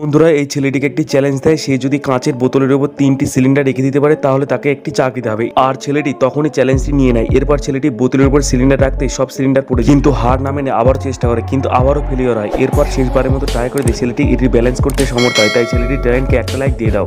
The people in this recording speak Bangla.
বন্ধুরা, এই ছেলেটিকে একটি চ্যালেঞ্জ দেয়। সে যদি কাঁচের বোতলের উপর তিনটি সিলিন্ডার রেখে দিতে পারে, তাহলে তাকে একটি চাকরি দিতে হবে। আর ছেলেটি তখনই চ্যালেঞ্জটি নিয়ে নেয়। এরপর ছেলেটি বোতলের উপর সিলিন্ডার রাখতে সব সিলিন্ডার পড়ে কিন্তু হার না মেনে আবার চেষ্টা করে, কিন্তু আবারও ফেলিওর হয়। এরপর শেষবারের মতো ট্রাই করে দিয়ে ছেলেটি এটি ব্যালেন্স করতে সমর্থ হয়। তাই ছেলেটি ট্যালেন্টকে একটা লাইক দিয়ে দাও।